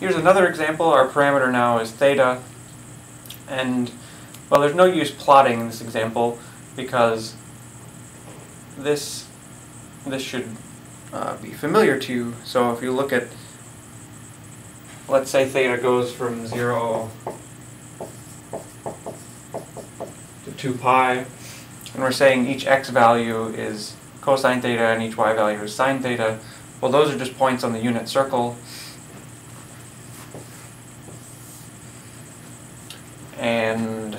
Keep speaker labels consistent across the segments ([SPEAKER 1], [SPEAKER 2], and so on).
[SPEAKER 1] Here's another example. Our parameter now is theta. And, well, there's no use plotting in this example because this, this should uh, be familiar to you. So if you look at, let's say theta goes from 0 to 2 pi, and we're saying each x value is cosine theta and each y value is sine theta. Well, those are just points on the unit circle. And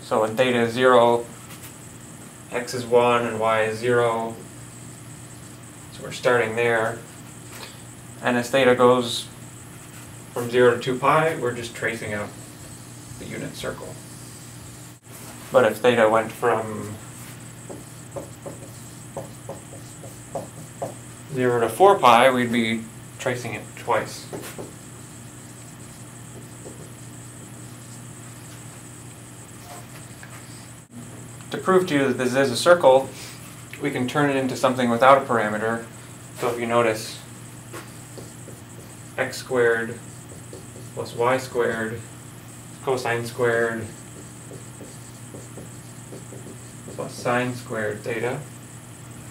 [SPEAKER 1] so when theta is 0, x is 1 and y is 0. So we're starting there. And as theta goes from 0 to 2 pi, we're just tracing out the unit circle. But if theta went from 0 to 4 pi, we'd be tracing it twice. To prove to you that this is a circle, we can turn it into something without a parameter. So if you notice, x squared plus y squared cosine squared plus sine squared theta,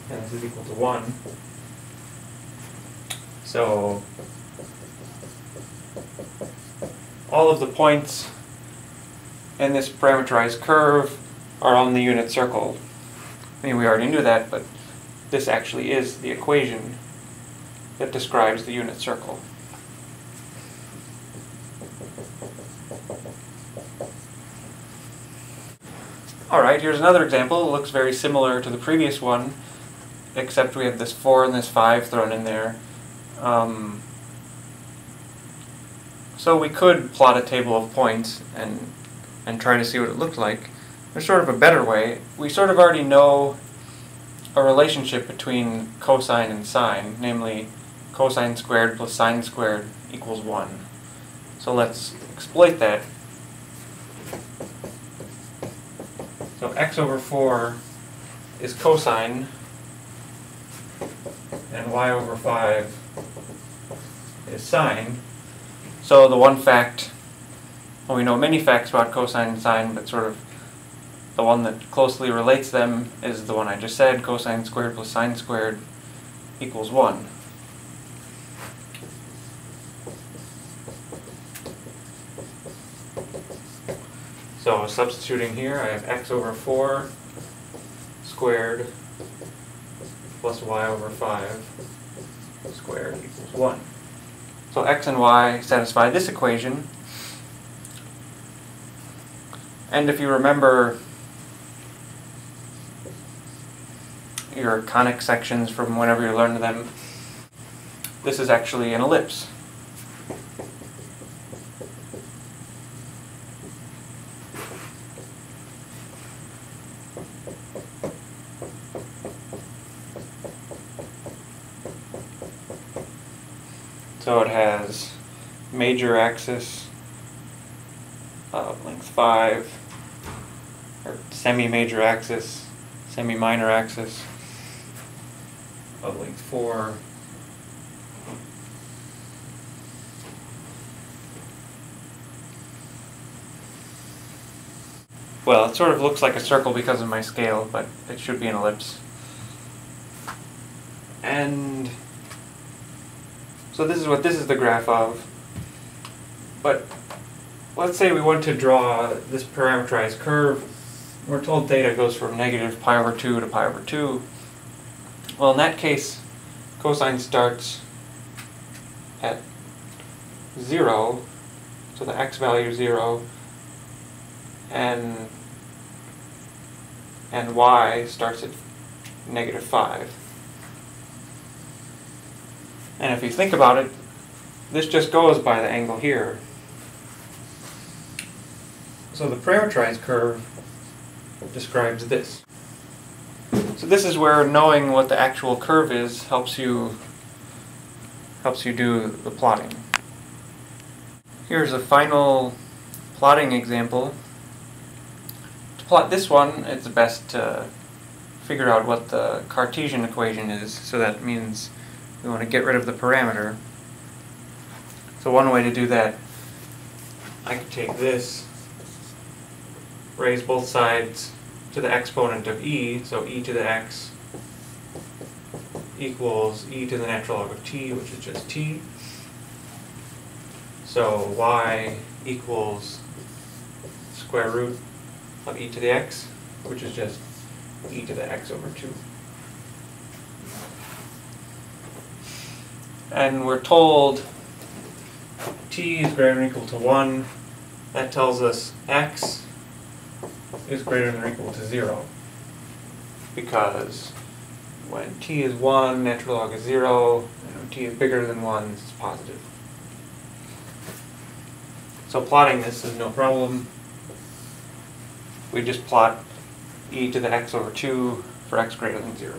[SPEAKER 1] and this is equal to 1. So all of the points in this parameterized curve are on the unit circle. I mean, we already knew that, but this actually is the equation that describes the unit circle. Alright, here's another example. It looks very similar to the previous one, except we have this 4 and this 5 thrown in there. Um, so we could plot a table of points and, and try to see what it looked like. There's sort of a better way. We sort of already know a relationship between cosine and sine, namely cosine squared plus sine squared equals 1. So let's exploit that. So x over 4 is cosine, and y over 5 is sine. So the one fact, well we know many facts about cosine and sine, but sort of the one that closely relates them is the one I just said, cosine squared plus sine squared equals 1. So substituting here, I have x over 4 squared plus y over 5 squared equals 1. So x and y satisfy this equation. And if you remember your conic sections from whenever you learned them. This is actually an ellipse. So it has major axis of length 5, or semi-major axis, semi-minor axis, of length 4. Well, it sort of looks like a circle because of my scale, but it should be an ellipse. And so this is what this is the graph of. But let's say we want to draw this parameterized curve. We're told theta goes from negative pi over 2 to pi over 2. Well, in that case, cosine starts at 0, so the x value is 0, and, and y starts at negative 5. And if you think about it, this just goes by the angle here. So the parameterized curve describes this. So this is where knowing what the actual curve is helps you helps you do the plotting. Here's a final plotting example. To plot this one, it's best to figure out what the Cartesian equation is, so that means we want to get rid of the parameter. So one way to do that, I could take this, raise both sides to the exponent of e, so e to the x equals e to the natural log of t, which is just t. So y equals square root of e to the x, which is just e to the x over 2. And we're told t is greater than or equal to 1. That tells us x is greater than or equal to 0. Because when t is 1, natural log is 0, and when t is bigger than 1, this is positive. So plotting this is no problem. We just plot e to the x over 2 for x greater than 0.